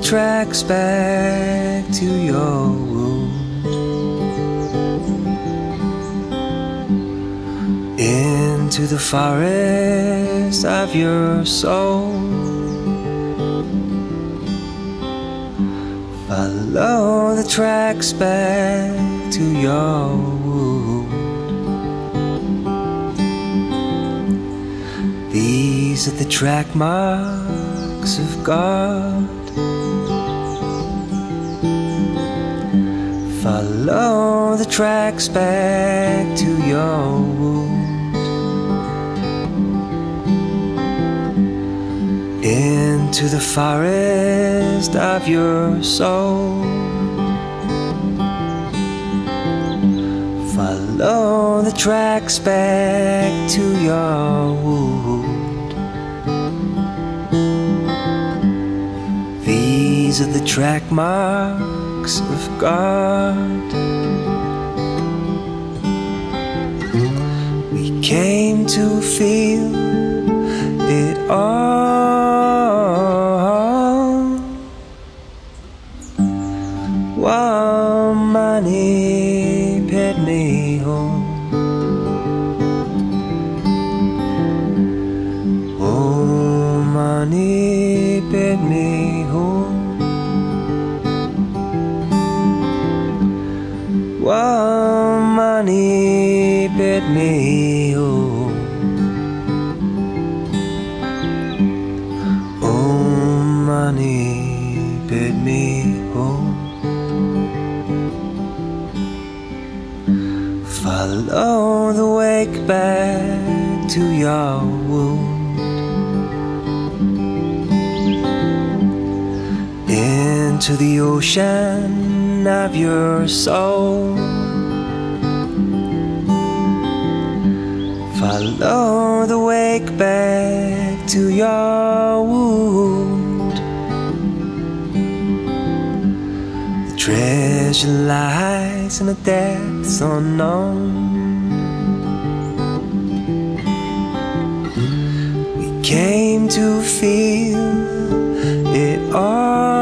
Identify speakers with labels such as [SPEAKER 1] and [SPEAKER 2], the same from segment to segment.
[SPEAKER 1] tracks back to your wound. Into the forest of your soul. Follow the tracks back to your wound. Are the track marks of God. Follow the tracks back to your wound. Into the forest of your soul. Follow the tracks back to your wound. These are the track marks of God. We came to feel it all. Wamani pet me pet me home. Oh, money bid me home. Follow the wake back to your womb. Into the ocean of your soul. Follow the wake back to your wound. The treasure lies in the depths unknown. We came to feel it all.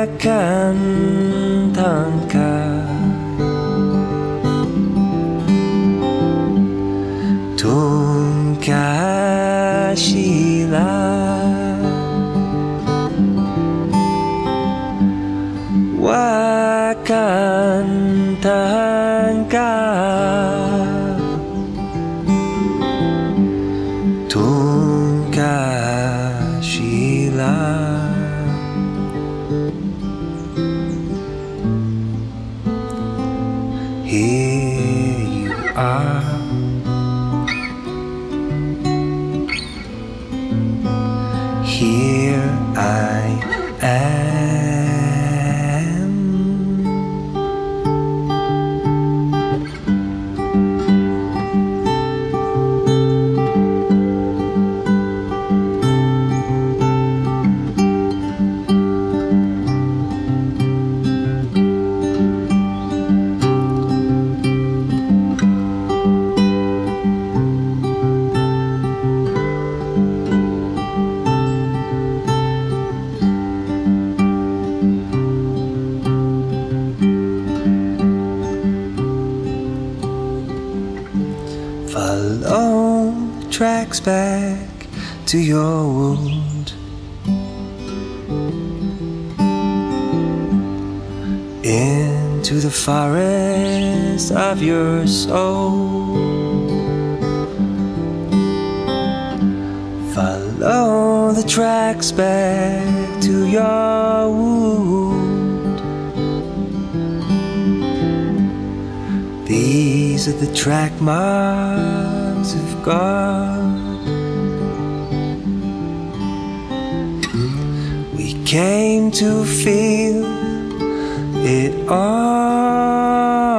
[SPEAKER 1] Wakantanka Tunkashila Wakantanka Tunkashila Here Here I am. Follow the tracks back to your wound. Into the forest of your soul. Follow the tracks back to your wound. These are the track marks of God. We came to feel it all.